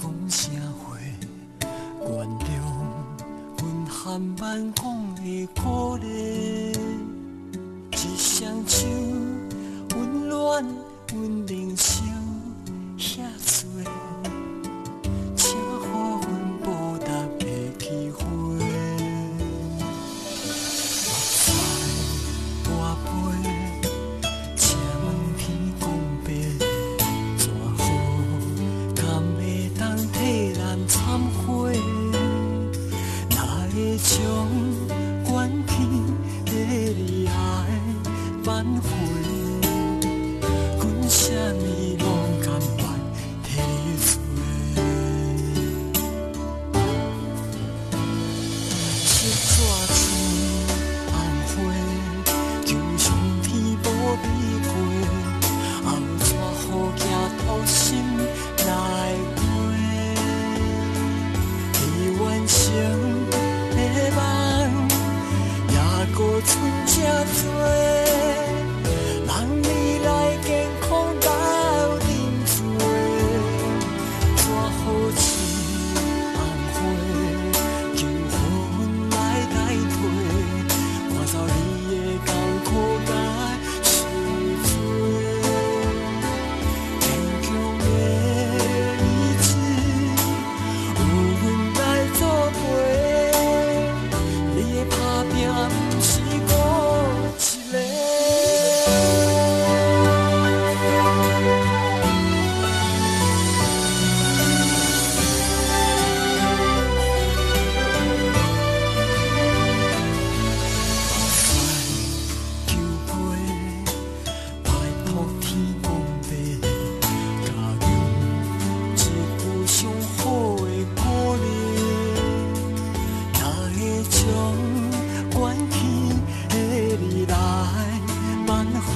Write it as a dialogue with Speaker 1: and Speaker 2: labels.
Speaker 1: 讲啥话，原谅阮含万讲的苦恋，一双手温暖阮灵。上关心的你爱挽回。on the